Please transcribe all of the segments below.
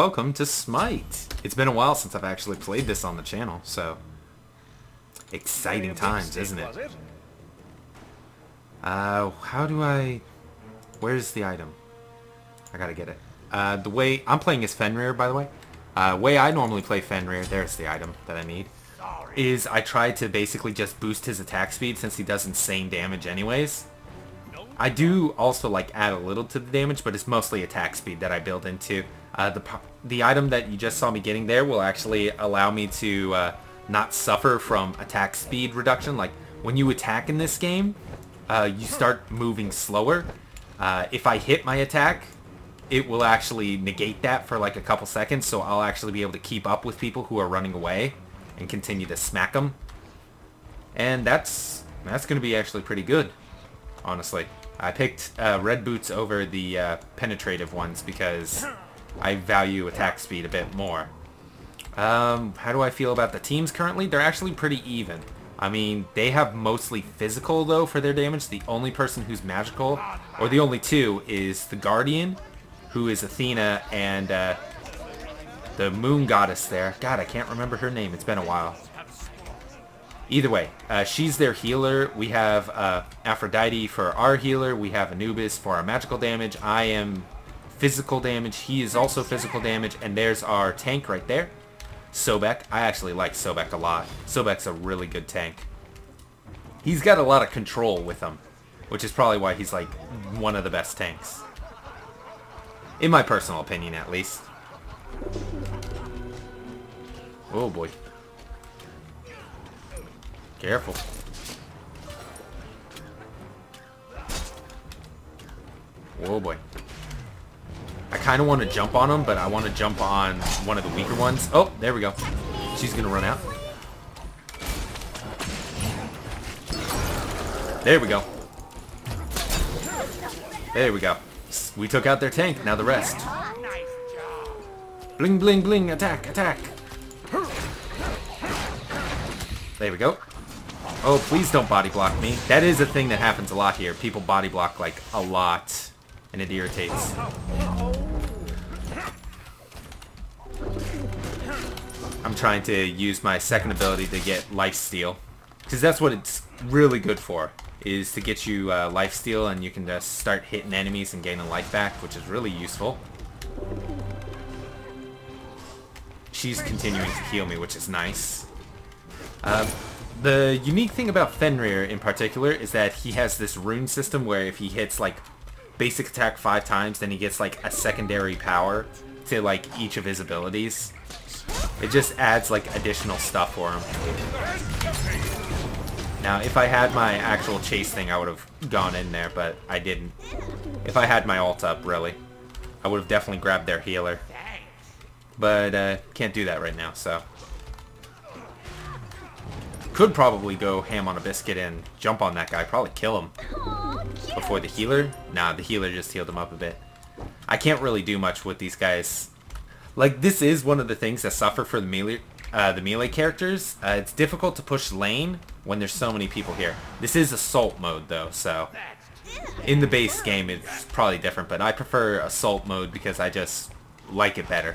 welcome to Smite. It's been a while since I've actually played this on the channel, so exciting times, isn't it? Uh, how do I... Where's the item? I gotta get it. Uh, the way... I'm playing as Fenrir, by the way. Uh, way I normally play Fenrir, there's the item that I need, is I try to basically just boost his attack speed since he does insane damage anyways. I do also like add a little to the damage, but it's mostly attack speed that I build into. Uh, the the item that you just saw me getting there will actually allow me to uh, not suffer from attack speed reduction. Like when you attack in this game, uh, you start moving slower. Uh, if I hit my attack, it will actually negate that for like a couple seconds, so I'll actually be able to keep up with people who are running away and continue to smack them. And that's that's going to be actually pretty good, honestly. I picked uh, red boots over the uh, penetrative ones because I value attack speed a bit more. Um, how do I feel about the teams currently? They're actually pretty even. I mean, they have mostly physical, though, for their damage. The only person who's magical, or the only two, is the Guardian, who is Athena, and uh, the moon goddess there. God, I can't remember her name. It's been a while. Either way, uh, she's their healer. We have uh, Aphrodite for our healer. We have Anubis for our magical damage. I am physical damage. He is also physical damage. And there's our tank right there. Sobek. I actually like Sobek a lot. Sobek's a really good tank. He's got a lot of control with him, which is probably why he's like one of the best tanks. In my personal opinion, at least. Oh boy. Careful. Whoa boy. I kind of want to jump on him, but I want to jump on one of the weaker ones. Oh, there we go. She's going to run out. There we go. There we go. We took out their tank, now the rest. Bling, bling, bling, attack, attack. There we go. Oh, please don't body block me. That is a thing that happens a lot here. People body block, like, a lot. And it irritates. I'm trying to use my second ability to get life steal. Because that's what it's really good for. Is to get you uh, life steal and you can just start hitting enemies and gaining life back, which is really useful. She's continuing to heal me, which is nice. Um, the unique thing about Fenrir in particular is that he has this rune system where if he hits like basic attack five times, then he gets like a secondary power to like each of his abilities. It just adds like additional stuff for him. Now, if I had my actual chase thing, I would have gone in there, but I didn't. If I had my ult up, really, I would have definitely grabbed their healer. But uh, can't do that right now, so could probably go ham on a biscuit and jump on that guy. Probably kill him. Before the healer? Nah, the healer just healed him up a bit. I can't really do much with these guys. Like, this is one of the things that suffer for the melee, uh, the melee characters. Uh, it's difficult to push lane when there's so many people here. This is assault mode, though, so... In the base game, it's probably different, but I prefer assault mode because I just like it better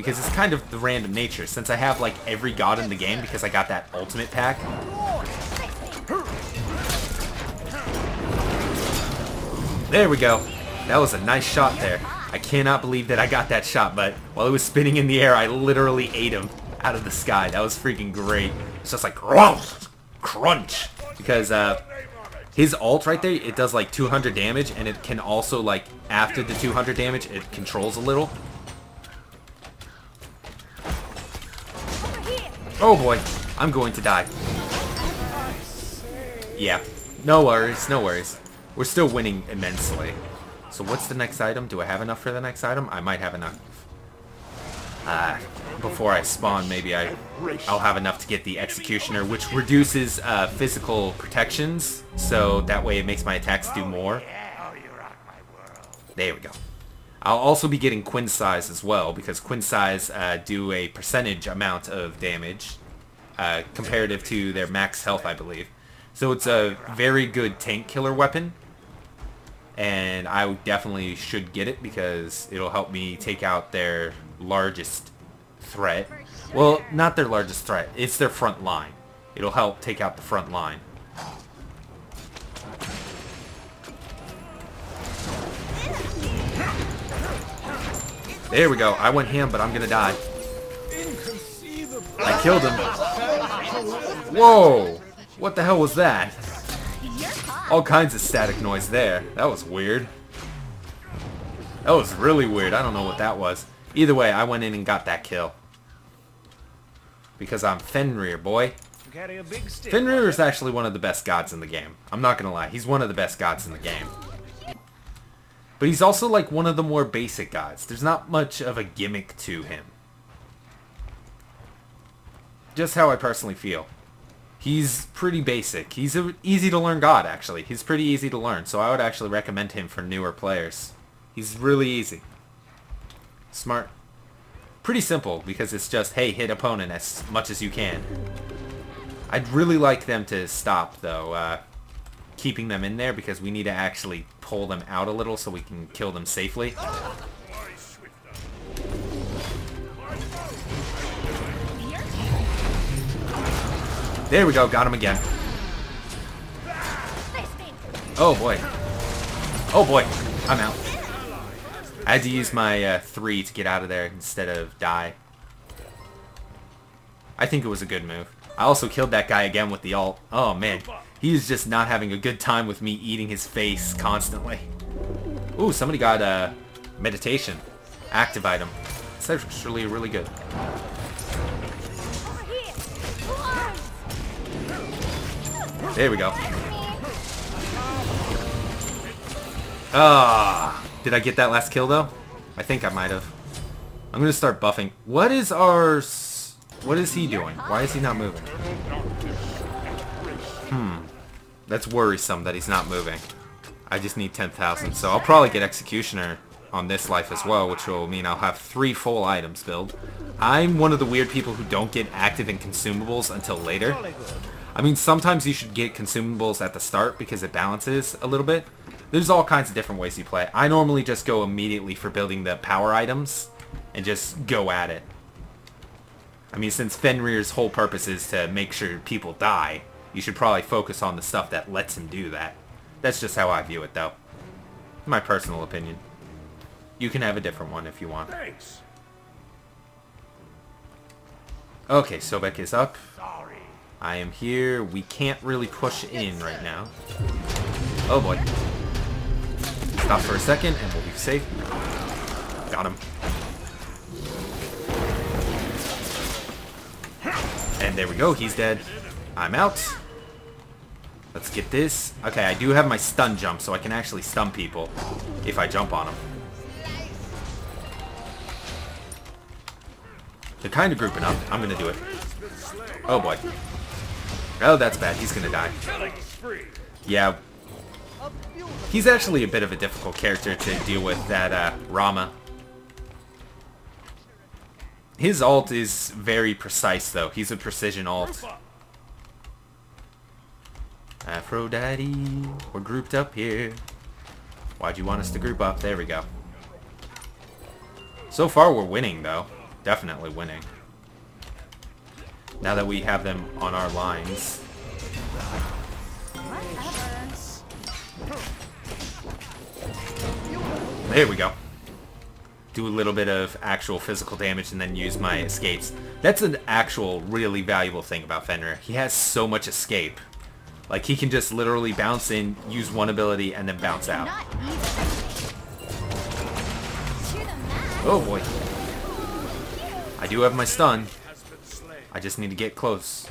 because it's kind of the random nature. Since I have like every god in the game because I got that ultimate pack. There we go. That was a nice shot there. I cannot believe that I got that shot, but while it was spinning in the air, I literally ate him out of the sky. That was freaking great. It's just like, crunch. Because uh, his ult right there, it does like 200 damage, and it can also like, after the 200 damage, it controls a little. Oh boy, I'm going to die. Yeah, no worries, no worries. We're still winning immensely. So what's the next item? Do I have enough for the next item? I might have enough. Uh, before I spawn, maybe I, I'll have enough to get the Executioner, which reduces uh, physical protections, so that way it makes my attacks do more. There we go. I'll also be getting Qin's Sais as well, because Qin's Sais uh, do a percentage amount of damage uh, comparative to their max health, I believe. So it's a very good tank killer weapon, and I definitely should get it because it'll help me take out their largest threat. Well, not their largest threat. It's their front line. It'll help take out the front line. There we go. I went him, but I'm gonna die. I killed him. Whoa! What the hell was that? All kinds of static noise there. That was weird. That was really weird. I don't know what that was. Either way, I went in and got that kill. Because I'm Fenrir, boy. Fenrir is actually one of the best gods in the game. I'm not gonna lie. He's one of the best gods in the game. But he's also like one of the more basic gods. There's not much of a gimmick to him. Just how I personally feel. He's pretty basic. He's an easy to learn god, actually. He's pretty easy to learn, so I would actually recommend him for newer players. He's really easy. Smart. Pretty simple, because it's just, hey, hit opponent as much as you can. I'd really like them to stop, though, uh, keeping them in there, because we need to actually pull them out a little so we can kill them safely. There we go, got him again. Oh boy. Oh boy, I'm out. I had to use my uh, three to get out of there instead of die. I think it was a good move. I also killed that guy again with the ult. Oh man, he's just not having a good time with me eating his face constantly. Ooh, somebody got uh, meditation. Active item. It's actually really good. There we go. Ah, did I get that last kill though? I think I might have. I'm gonna start buffing. What is our... What is he doing? Why is he not moving? Hmm. That's worrisome that he's not moving. I just need 10,000, so I'll probably get Executioner on this life as well, which will mean I'll have three full items build. I'm one of the weird people who don't get active in consumables until later. I mean, sometimes you should get consumables at the start because it balances a little bit. There's all kinds of different ways you play. I normally just go immediately for building the power items and just go at it. I mean, since Fenrir's whole purpose is to make sure people die, you should probably focus on the stuff that lets him do that. That's just how I view it, though. My personal opinion. You can have a different one if you want. Thanks. Okay, Sobek is up. Sorry. I am here. We can't really push in right now. Oh boy. Stop for a second and we'll be safe. Got him. And there we go, he's dead. I'm out. Let's get this. Okay, I do have my stun jump, so I can actually stun people if I jump on them. They're kind of grouping up. I'm going to do it. Oh boy. Oh, that's bad. He's gonna die. Yeah. He's actually a bit of a difficult character to deal with, that uh, Rama. His ult is very precise, though. He's a precision ult. Aphrodite, we're grouped up here. Why'd you want us to group up? There we go. So far, we're winning, though. Definitely winning now that we have them on our lines. There we go. Do a little bit of actual physical damage and then use my escapes. That's an actual really valuable thing about Fenrir. He has so much escape. Like he can just literally bounce in, use one ability, and then bounce out. Oh boy. I do have my stun. I just need to get close.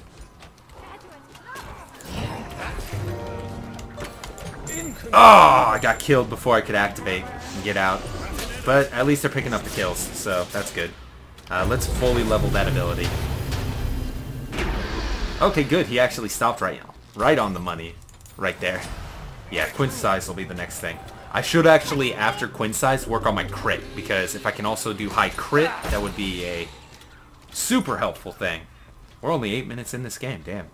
Oh, I got killed before I could activate and get out. But at least they're picking up the kills, so that's good. Uh, let's fully level that ability. Okay, good. He actually stopped right, right on the money. Right there. Yeah, Qin's Sais will be the next thing. I should actually, after Qin's Sais, work on my crit, because if I can also do high crit, that would be a Super helpful thing. We're only eight minutes in this game, damn.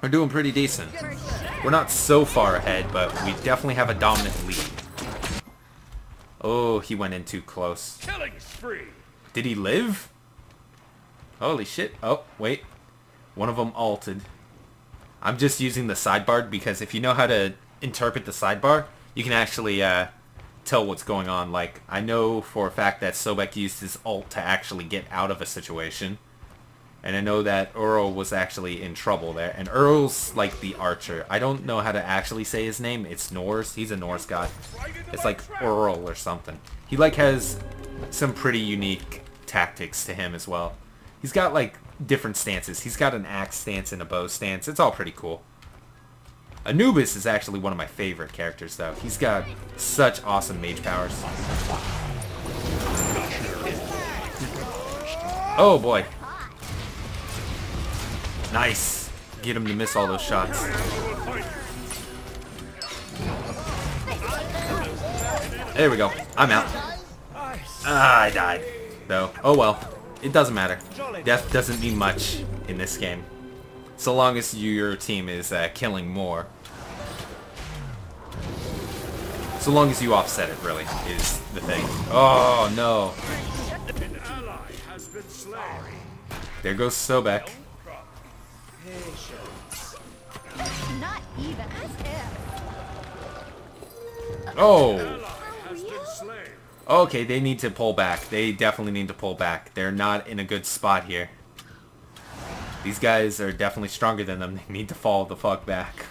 We're doing pretty decent. We're not so far ahead, but we definitely have a dominant lead. Oh, he went in too close. Killing spree. Did he live? Holy shit. Oh, wait. One of them ulted. I'm just using the sidebar because if you know how to interpret the sidebar, you can actually uh, tell what's going on. Like, I know for a fact that Sobek used his ult to actually get out of a situation. And I know that Earl was actually in trouble there. And Earl's like the archer. I don't know how to actually say his name. It's Norse. He's a Norse god. It's like Earl or something. He like has some pretty unique tactics to him as well. He's got like different stances. He's got an axe stance and a bow stance. It's all pretty cool. Anubis is actually one of my favorite characters though. He's got such awesome mage powers. Oh boy. Nice. Get him to miss all those shots. There we go. I'm out. Ah, I died. Though. Oh well. It doesn't matter. Death doesn't mean much in this game. So long as you, your team is uh, killing more. So long as you offset it, really, is the thing. Oh, no. There goes Sobek. Not even as if. Oh! Has been slain. Okay, they need to pull back. They definitely need to pull back. They're not in a good spot here. These guys are definitely stronger than them. They need to fall the fuck back.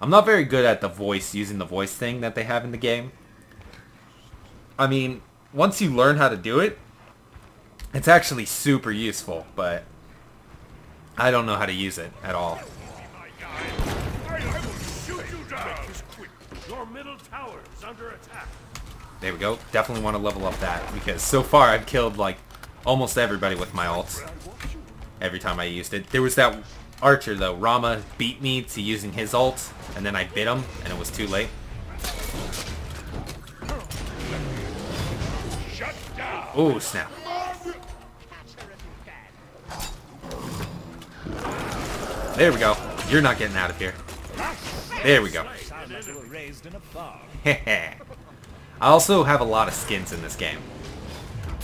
I'm not very good at the voice, using the voice thing that they have in the game. I mean, once you learn how to do it, it's actually super useful, but I don't know how to use it at all. There we go. Definitely want to level up that because so far I've killed like almost everybody with my ult. Every time I used it. There was that archer though. Rama beat me to using his ult and then I bit him and it was too late. Oh snap. There we go. You're not getting out of here. There we go. I also have a lot of skins in this game.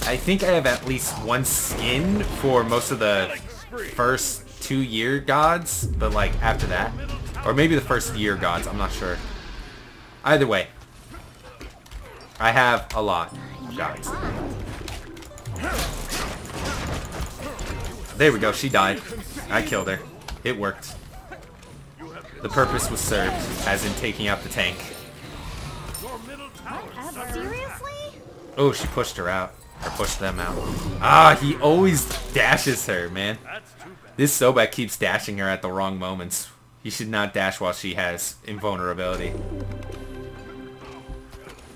I think I have at least one skin for most of the first two year gods, but like after that. Or maybe the first year gods, I'm not sure. Either way. I have a lot of gods. There we go, she died. I killed her. It worked. The purpose was served, as in taking out the tank. Your middle tower is under Seriously? Oh, she pushed her out. Or pushed them out. Ah, he always dashes her, man. That's too bad. This Sobek keeps dashing her at the wrong moments. He should not dash while she has invulnerability.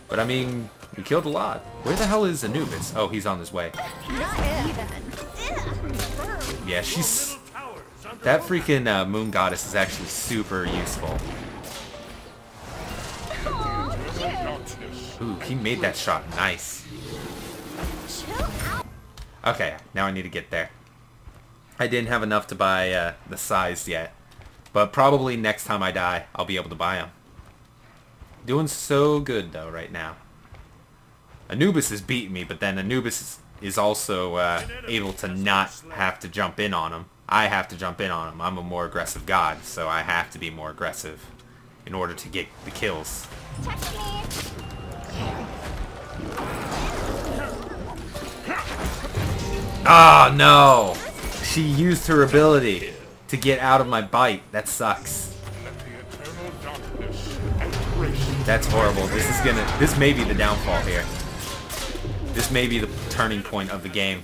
But I mean, we killed a lot. Where the hell is Anubis? Oh, he's on his way. Yeah, she's... That freaking uh, moon goddess is actually super useful. Oh. Ooh, he made that shot nice. Okay, now I need to get there. I didn't have enough to buy uh, the Sais yet. But probably next time I die, I'll be able to buy them. Doing so good, though, right now. Anubis is beating me, but then Anubis is, is also uh, able to not have to jump in on him. I have to jump in on him. I'm a more aggressive god, so I have to be more aggressive in order to get the kills. Me. Oh no! She used her ability to get out of my bite. That sucks. That's horrible. This is gonna. This may be the downfall here. This may be the turning point of the game.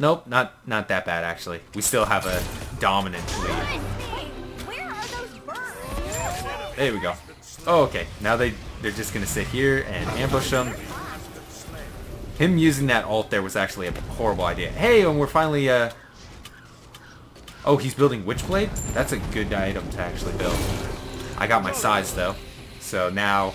Nope, not not that bad actually. We still have a dominant lead. Where are those? There we go. Oh, okay. Now they they're just gonna sit here and ambush them. Him using that ult there was actually a horrible idea. Hey, and we're finally uh. Oh, he's building Witchblade? That's a good item to actually build. I got my Sais though, so now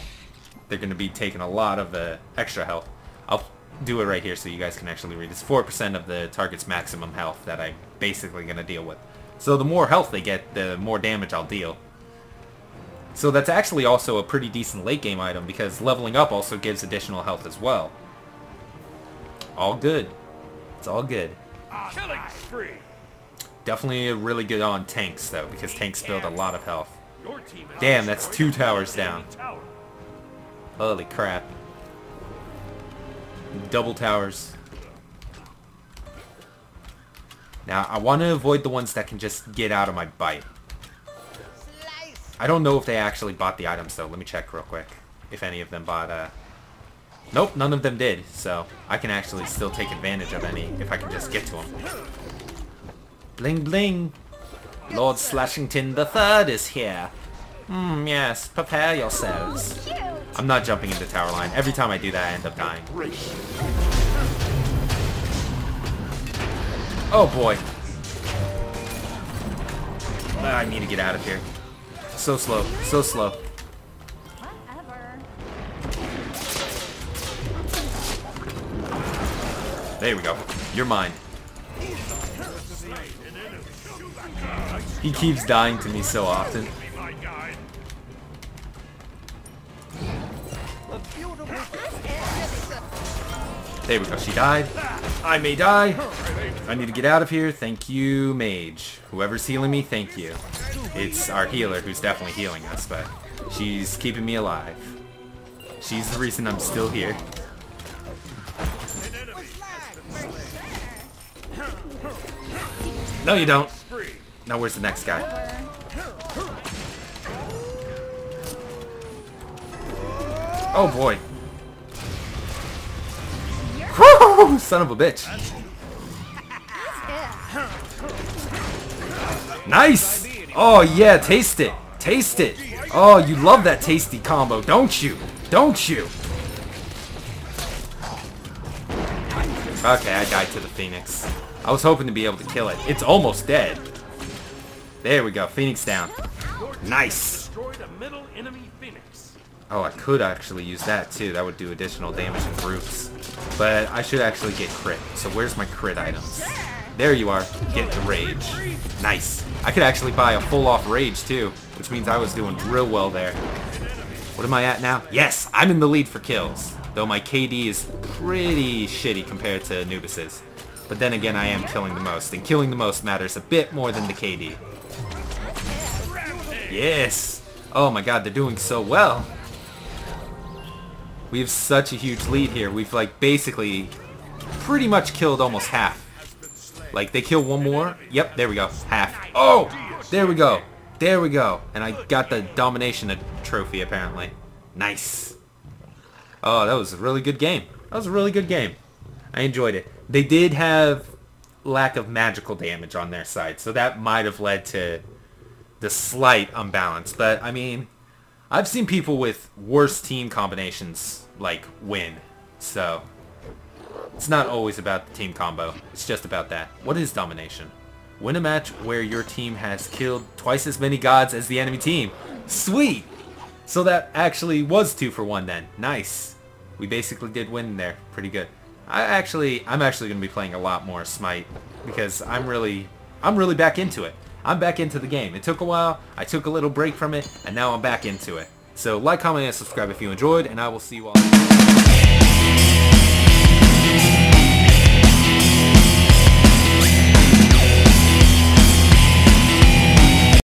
they're gonna be taking a lot of uh, extra health. I'll do it right here so you guys can actually read. It's four percent of the target's maximum health that I'm basically gonna deal with. So the more health they get, the more damage I'll deal. So that's actually also a pretty decent late game item because leveling up also gives additional health as well. All good. It's all good. Killing spree. Definitely really good on tanks though because tanks build a lot of health. Your team has Damn, that's two towers down. Holy crap. Double towers. Now, I want to avoid the ones that can just get out of my bite. I don't know if they actually bought the items, though. Let me check real quick. If any of them bought, uh... Nope, none of them did. So, I can actually still take advantage of any if I can just get to them. Bling bling! Lord Slashington the Third is here. Hmm, yes, prepare yourselves. I'm not jumping into tower line. Every time I do that, I end up dying. Oh boy. I need to get out of here. So slow. So slow. There we go. You're mine. He keeps dying to me so often. There we go. She died. I may die. I need to get out of here. Thank you, mage. Whoever's healing me, thank you. It's our healer who's definitely healing us, but she's keeping me alive. She's the reason I'm still here. No, you don't. Now, where's the next guy? Oh, boy. Son of a bitch. Nice! Oh, yeah, taste it. Taste it. Oh, you love that tasty combo, don't you? Don't you? Okay, I died to the Phoenix. I was hoping to be able to kill it. It's almost dead. There we go. Phoenix down. Nice. Oh, I could actually use that too. That would do additional damage in groups. But I should actually get crit. So where's my crit items? There you are. Get the rage. Nice. I could actually buy a full off rage too, which means I was doing real well there. What am I at now? Yes, I'm in the lead for kills. Though my KD is pretty shitty compared to Anubis's. But then again, I am killing the most, and killing the most matters a bit more than the KD. Yes! Oh my god, they're doing so well. We have such a huge lead here. We've like basically pretty much killed almost half. Like they kill one more. Yep, there we go. Half. Oh! There we go. There we go. And I got the domination trophy apparently. Nice. Oh, that was a really good game. That was a really good game. I enjoyed it. They did have lack of magical damage on their side, so that might have led to the slight unbalance. But I mean, I've seen people with worse team combinations like win. So it's not always about the team combo. It's just about that. What is domination? Win a match where your team has killed twice as many gods as the enemy team. Sweet! So that actually was two for one then. Nice. We basically did win there. Pretty good. I actually, I'm actually going to be playing a lot more Smite because I'm really, I'm really back into it. I'm back into the game. It took a while. I took a little break from it, and now I'm back into it. So like, comment, and subscribe if you enjoyed, and I will see you all.